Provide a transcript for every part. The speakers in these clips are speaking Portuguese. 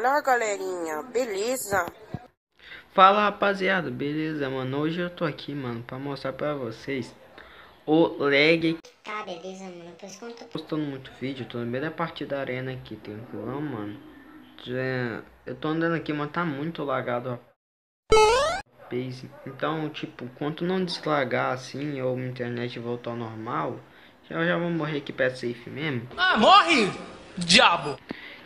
Olá, galerinha, beleza? Fala, rapaziada, beleza, mano? Hoje eu tô aqui, mano, pra mostrar pra vocês o lag. Tá, beleza, mano. Pois conta. Postando muito vídeo, tô no meio da partida da arena aqui, tranquilão, mano. Eu tô andando aqui, mas tá muito lagado a base. Então, tipo, quando não deslagar assim ou a internet voltar ao normal, já já vou morrer aqui perto safe mesmo. Ah, morre, diabo!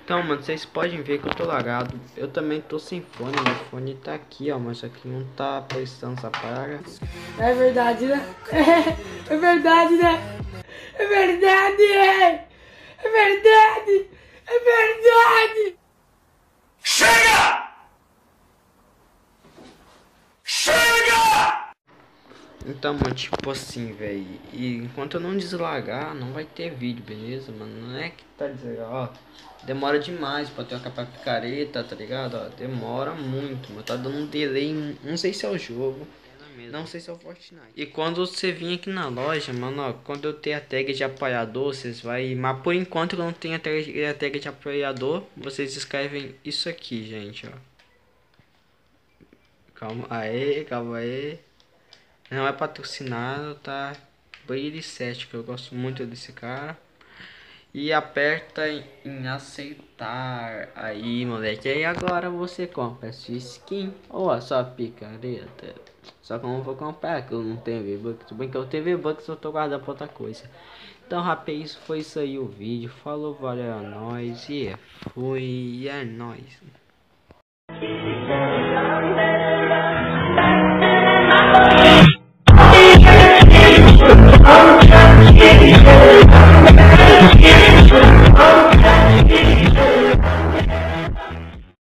Então, mano, vocês podem ver que eu tô lagado. Eu também tô sem fone, meu fone tá aqui, ó, mas aqui não tá prestando essa praga. É verdade, né? É, é verdade, né? É verdade! É, é verdade! É verdade! Então, mano, tipo assim, velho. E enquanto eu não deslagar, não vai ter vídeo, beleza, mano? Não é que tá desligado, ó. Demora demais pra trocar pra picareta, tá ligado? Ó, demora muito, mas tá dando um delay. Não sei se é o jogo. Não sei se é o Fortnite. E quando você vir aqui na loja, mano, ó, quando eu ter a tag de apoiador, vocês vai. Mas por enquanto eu não tenho a tag, a tag de apoiador, vocês escrevem isso aqui, gente, ó. Calma aí, calma aí. Não é patrocinado, tá? Brille 7, que eu gosto muito desse cara. E aperta em aceitar. Aí, moleque. Aí agora você compra sua skin ou a sua picareta. Só que eu não vou comprar, que eu não tenho V-Bucks. Bem que eu tenho V-Bucks, eu tô guardando pra outra coisa. Então, rapaz, isso foi isso aí o vídeo. Falou, valeu a nós. E fui. É nóis.